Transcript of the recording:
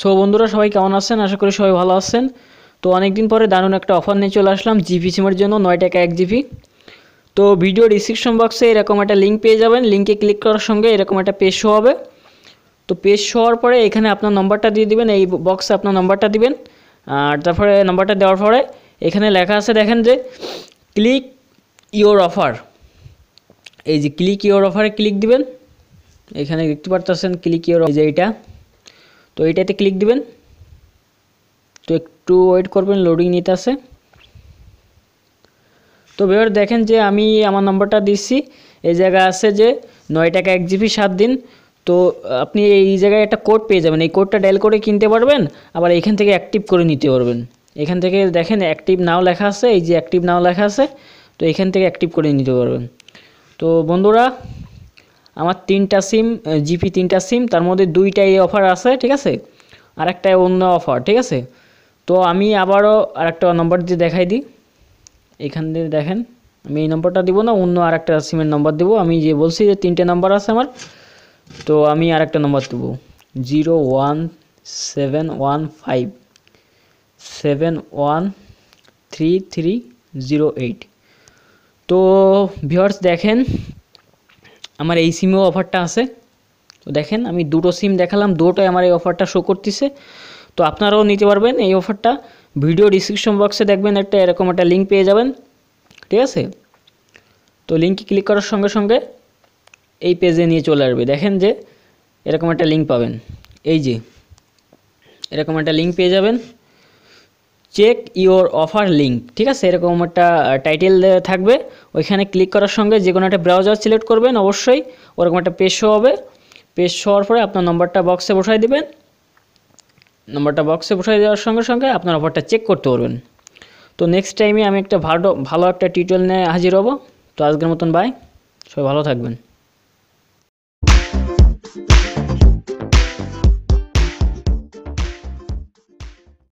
So বন্ধুরা, সবাই কেমন আছেন? আশা করি সবাই ভালো আছেন। তো অনেক দিন পরে দারুণ একটা অফার নিয়ে চলে আসলাম জিপি সিমের জন্য, নয় টাকা এক জিপি তো, ভিডিও ডিসক্রিপশন বক্সে এরকম একটা লিঙ্ক পেয়ে যাবেন। লিঙ্কে ক্লিক করার সঙ্গে এরকম একটা পেজ শো হবে। তো পেজ শো হওয়ার পরে এখানে আপনার নম্বরটা দিয়ে দিবেন, এই বক্সে আপনার নম্বরটা দিবেন। আর তারপরে নম্বরটা দেওয়ার পরে এখানে লেখা আছে, দেখেন যে ক্লিক ইওর অফার এই যে ক্লিক ইওর অফারে ক্লিক দিবেন। এখানে দেখতে পারতেছেন ক্লিক ইওর যে এইটা। তো এইটাতে ক্লিক দিবেন। তো একটু ওয়েট করবেন লোডিং নিতে আসে তো এবার দেখেন যে আমি আমার নম্বরটা দিচ্ছি এই জায়গায় আছে যে নয় টাকা এক জিবি সাত দিন। তো আপনি এই জায়গায় একটা কোড পেয়ে যাবেন। এই কোডটা ডায়াল করে কিনতে পারবেন, আবার এখান থেকে অ্যাক্টিভ করে নিতে পারবেন। এখান থেকে দেখেন অ্যাক্টিভ নাও লেখা আছে, এই যে অ্যাক্টিভ নাও লেখা আছে, তো এখান থেকে অ্যাক্টিভ করে নিতে পারবেন। তো বন্ধুরা আমার তিনটা সিম জিপি তিনটা সিম, তার মধ্যে দুইটা এই অফার আছে, ঠিক আছে? আর একটা অন্য অফার ঠিক আছে? তো আমি আবারও আর একটা নম্বর দিয়ে দেখাই দিই। এখান দিয়ে দেখেন, আমি এই নম্বরটা দিব না, অন্য আর একটা সিমের নম্বর দেবো। আমি যে বলছি যে তিনটে নম্বর আছে আমার, তো আমি আর একটা নম্বর দেবো। Zero one seven one five, seven one three three zero eight. তো ভিওর্স দেখেন আমার এই সিমেও অফারটা আছে। তো দেখেন, আমি দুটো সিম দেখালাম, দুটোই আমার এই অফারটা শো করতেছে। তো আপনারাও নিতে পারবেন এই অফারটা ভিডিও ডিসক্রিপশন বক্সে দেখবেন একটা এরকম একটা লিঙ্ক পেয়ে যাবেন। ঠিক আছে? তো লিঙ্কে ক্লিক করার সঙ্গে সঙ্গে এই পেজে নিয়ে চলে আসবে। দেখেন যে এরকম একটা লিঙ্ক পাবেন। এই যে, এরকম একটা লিঙ্ক পেয়ে যাবেন। চেক ইওর অফার লিঙ্ক ঠিক আছে? এরকম একটা টাইটেল থাকবে। ওইখানে ক্লিক করার সঙ্গে যে কোনো একটা ব্রাউজার সিলেক্ট করবেন, অবশ্যই ওরকম একটা পেজ শো হবে। পেজ শো হওয়ার পরে আপনার নম্বরটা বক্সে বসাই দেবেন। নম্বরটা বক্সে বসাই দেওয়ার সঙ্গে সঙ্গে আপনার অফারটা চেক করতে পারবেন। তো নেক্সট টাইমে আমি একটা ভালো ভালো একটা টিউটোরিয়াল নিয়ে হাজির হব। তো আজকের মতন বাই সবাই ভালো থাকবেন।